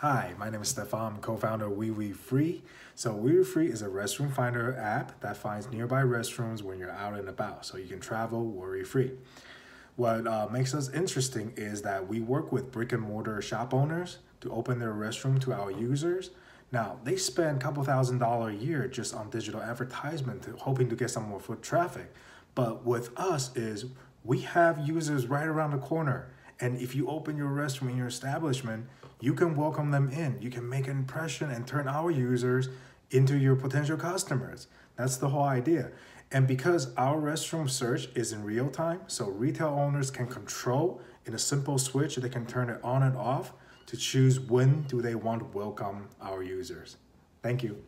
Hi, my name is Stefan. I'm co-founder of WeeWeeFree. So WeeWeeFree is a restroom finder app that finds nearby restrooms when you're out and about, so you can travel worry-free. What uh, makes us interesting is that we work with brick and mortar shop owners to open their restroom to our users. Now, they spend a couple thousand dollars a year just on digital advertisement, to, hoping to get some more foot traffic. But with us is we have users right around the corner and if you open your restroom in your establishment, you can welcome them in. You can make an impression and turn our users into your potential customers. That's the whole idea. And because our restroom search is in real time, so retail owners can control in a simple switch, they can turn it on and off to choose when do they want to welcome our users. Thank you.